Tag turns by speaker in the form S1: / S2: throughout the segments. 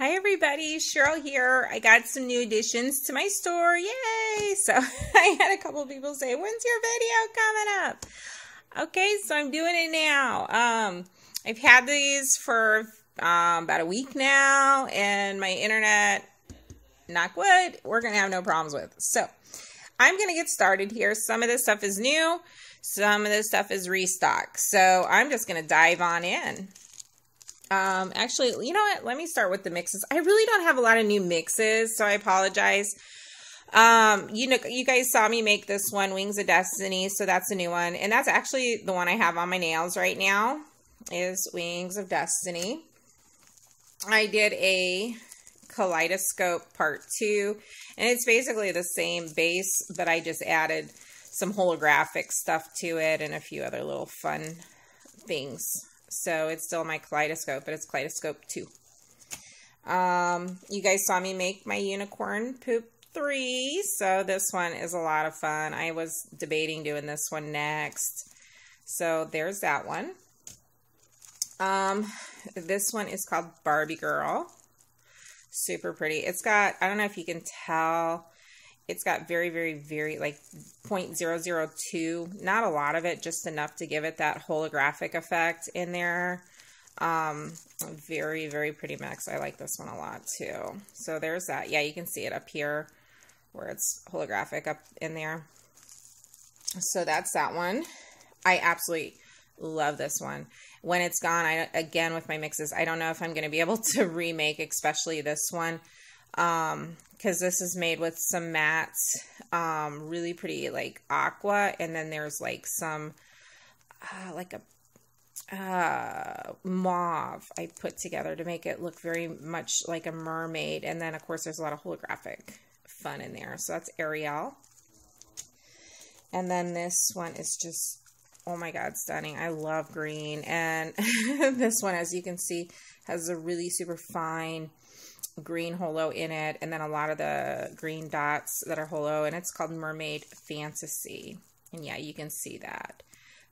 S1: Hi everybody, Cheryl here. I got some new additions to my store. Yay! So I had a couple people say, when's your video coming up? Okay, so I'm doing it now. Um, I've had these for um, about a week now and my internet, knock wood, we're going to have no problems with. So I'm going to get started here. Some of this stuff is new. Some of this stuff is restock. So I'm just going to dive on in. Um, actually, you know what? Let me start with the mixes. I really don't have a lot of new mixes, so I apologize. Um, you know, you guys saw me make this one, Wings of Destiny, so that's a new one. And that's actually the one I have on my nails right now, is Wings of Destiny. I did a kaleidoscope part two, and it's basically the same base, but I just added some holographic stuff to it and a few other little fun things. So it's still my kaleidoscope, but it's kaleidoscope 2. Um, you guys saw me make my unicorn poop 3. So this one is a lot of fun. I was debating doing this one next. So there's that one. Um, this one is called Barbie Girl. Super pretty. It's got, I don't know if you can tell, it's got very, very, very like 0.002. Not a lot of it, just enough to give it that holographic effect in there. Um, very, very pretty mix. I like this one a lot too. So there's that. Yeah, you can see it up here where it's holographic up in there. So that's that one. I absolutely love this one. When it's gone, I again with my mixes, I don't know if I'm going to be able to remake, especially this one um because this is made with some mats um really pretty like aqua and then there's like some uh, like a uh mauve I put together to make it look very much like a mermaid and then of course there's a lot of holographic fun in there. So that's Ariel. And then this one is just oh my god stunning. I love green. And this one as you can see has a really super fine green holo in it and then a lot of the green dots that are holo and it's called Mermaid Fantasy. And yeah, you can see that,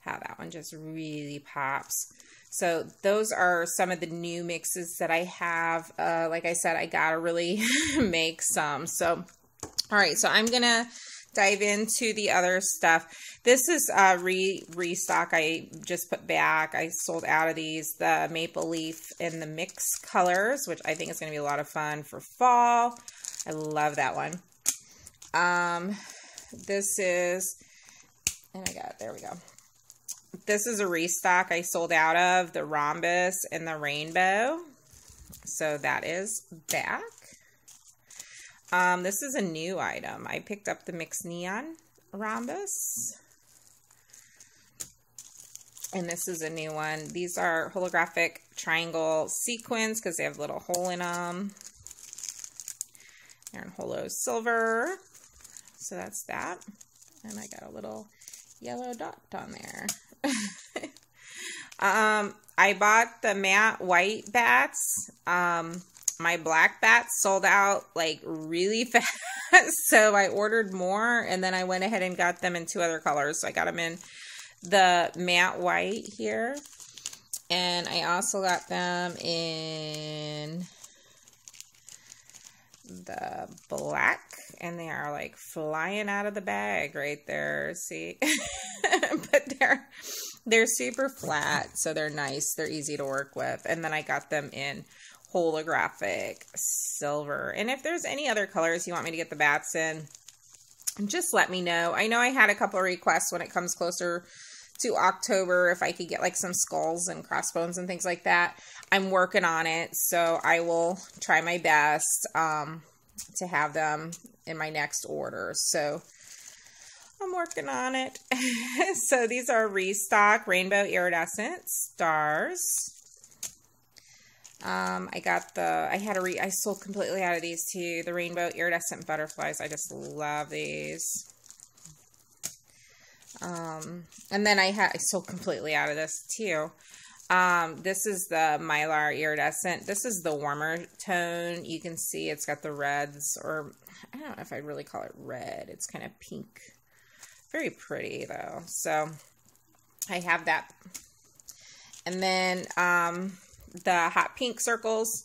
S1: how that one just really pops. So those are some of the new mixes that I have. Uh, like I said, I gotta really make some. So, all right, so I'm gonna dive into the other stuff. This is a re restock I just put back. I sold out of these, the maple leaf and the mix colors, which I think is going to be a lot of fun for fall. I love that one. Um, this is, and I got, there we go. This is a restock I sold out of, the rhombus and the rainbow. So that is back. Um, this is a new item. I picked up the mixed neon rhombus. And this is a new one. These are holographic triangle sequins because they have a little hole in them. They're in holo silver. So that's that. And I got a little yellow dot on there. um, I bought the matte white bats. Um, my black bats sold out like really fast. so I ordered more and then I went ahead and got them in two other colors. So I got them in the matte white here. And I also got them in the black and they are like flying out of the bag right there see but they're they're super flat so they're nice they're easy to work with and then i got them in holographic silver. And if there's any other colors you want me to get the bats in, just let me know. I know I had a couple requests when it comes closer to October if I could get like some skulls and crossbones and things like that. I'm working on it, so I will try my best um, to have them in my next order. So I'm working on it. so these are restock rainbow iridescent stars. Um, I got the, I had a re, I sold completely out of these too. The rainbow iridescent butterflies. I just love these. Um, and then I had, I sold completely out of this too. Um, this is the Mylar iridescent. This is the warmer tone. You can see it's got the reds or I don't know if I'd really call it red. It's kind of pink. Very pretty though. So I have that. And then, um, the hot pink circles.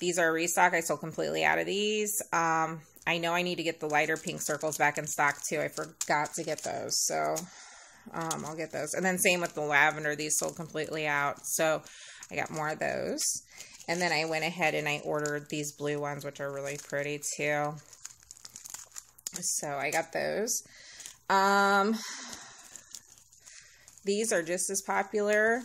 S1: These are restock. I sold completely out of these. Um, I know I need to get the lighter pink circles back in stock too. I forgot to get those. So um, I'll get those. And then same with the lavender. These sold completely out. So I got more of those. And then I went ahead and I ordered these blue ones, which are really pretty too. So I got those. Um, these are just as popular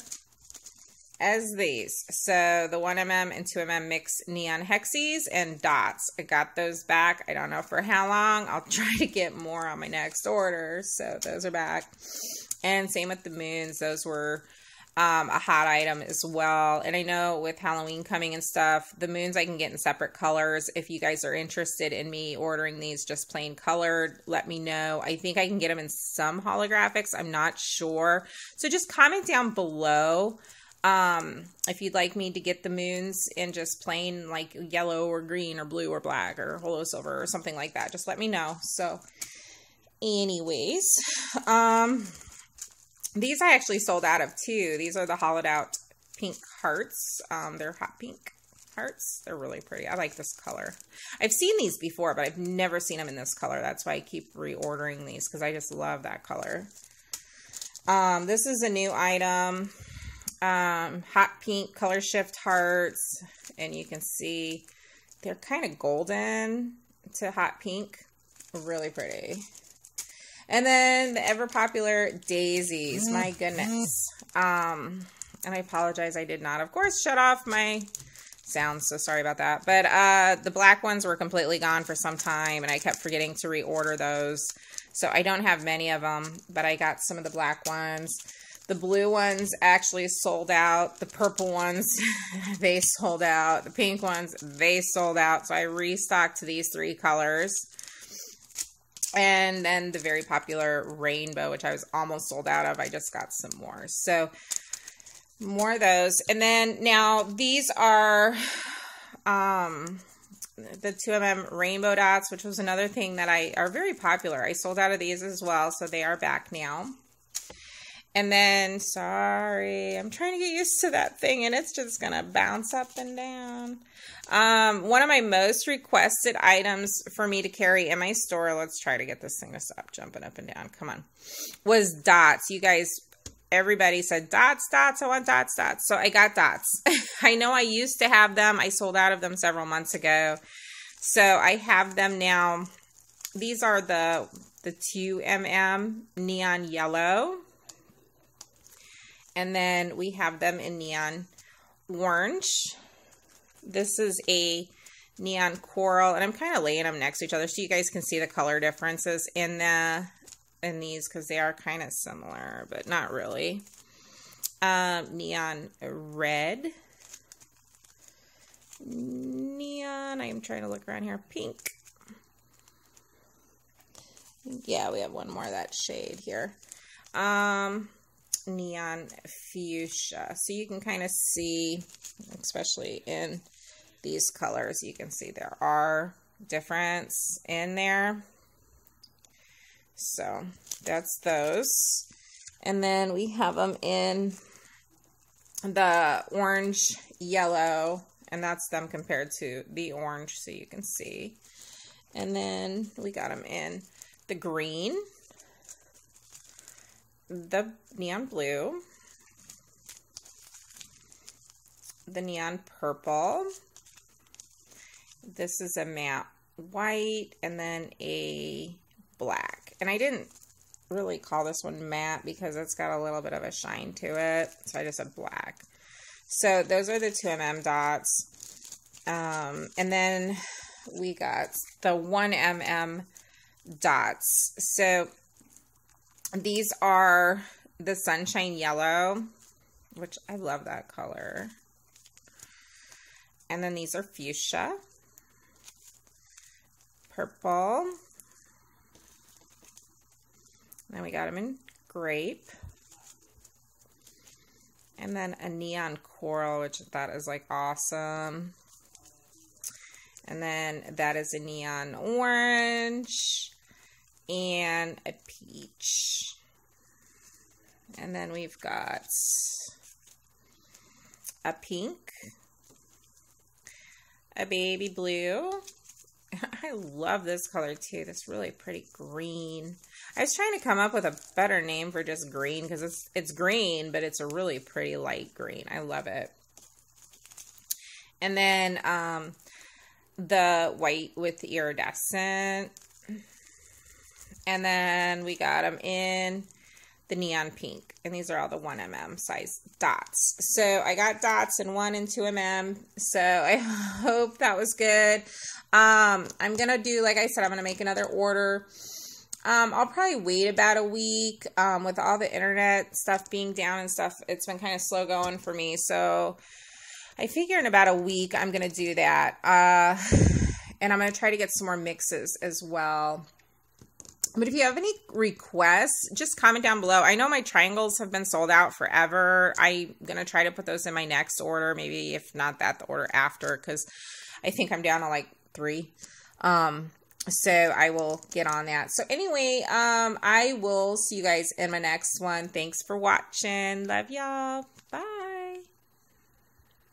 S1: as these. So the 1mm and 2mm mix neon hexies and dots. I got those back. I don't know for how long. I'll try to get more on my next order. So those are back. And same with the moons. Those were um, a hot item as well. And I know with Halloween coming and stuff, the moons I can get in separate colors. If you guys are interested in me ordering these just plain colored, let me know. I think I can get them in some holographics. I'm not sure. So just comment down below um, if you'd like me to get the moons in just plain like yellow or green or blue or black or holo silver or something like that. Just let me know. So anyways, um, these I actually sold out of too. These are the hollowed out pink hearts. Um, they're hot pink hearts. They're really pretty. I like this color. I've seen these before, but I've never seen them in this color. That's why I keep reordering these because I just love that color. Um, this is a new item. Um, hot pink color shift hearts. And you can see they're kind of golden to hot pink. Really pretty. And then the ever popular daisies. My mm-hmm. goodness. Um, and I apologize, I did not, of course, shut off my sound. So sorry about that. But uh, the black ones were completely gone for some time, and I kept forgetting to reorder those. So I don't have many of them, but I got some of the black ones. The blue ones actually sold out. The purple ones, they sold out. The pink ones, they sold out. So I restocked these three colors. And then the very popular rainbow, which I was almost sold out of. I just got some more. So more of those. And then now these are um, the 2mm rainbow dots, which was another thing that I are very popular. I sold out of these as well. So they are back now. And then, sorry, I'm trying to get used to that thing and it's just going to bounce up and down. Um, one of my most requested items for me to carry in my store, let's try to get this thing to stop jumping up and down. Come on. Was dots. You guys, everybody said dots, dots. I want dots, dots. So I got dots. I know I used to have them. I sold out of them several months ago. So I have them now. These are the, the 2mm neon yellow and then we have them in neon orange. This is a neon coral, and I'm kind of laying them next to each other so you guys can see the color differences in the in these because they are kind of similar, but not really. Um, neon red. Neon, I'm trying to look around here. Pink. Yeah, we have one more that shade here. Um, neon fuchsia. So you can kind of see, especially in these colors, you can see there are difference in there. So that's those. And then we have them in the orange yellow, and that's them compared to the orange, so you can see. And then we got them in the green the neon blue, the neon purple. This is a matte white and then a black. And I didn't really call this one matte because it's got a little bit of a shine to it. So I just said black. So those are the 2mm dots. Um, and then we got the 1mm dots. So these are the Sunshine Yellow, which I love that color. And then these are Fuchsia. Purple. Then we got them in grape. And then a neon coral, which that is like awesome. And then that is a neon orange and a peach. And then we've got a pink, a baby blue. I love this color too. This really pretty green. I was trying to come up with a better name for just green because it's it's green, but it's a really pretty light green. I love it. And then um, the white with iridescent. And then we got them in the neon pink. And these are all the 1mm size dots. So I got dots in 1 and 2mm. So I hope that was good. Um, I'm going to do, like I said, I'm going to make another order. Um, I'll probably wait about a week um, with all the internet stuff being down and stuff. It's been kind of slow going for me. So I figure in about a week I'm going to do that. Uh, and I'm going to try to get some more mixes as well. But if you have any requests, just comment down below. I know my triangles have been sold out forever. I'm going to try to put those in my next order. Maybe if not that, the order after. Because I think I'm down to like three. Um, so I will get on that. So anyway, um, I will see you guys in my next one. Thanks for watching. Love y'all.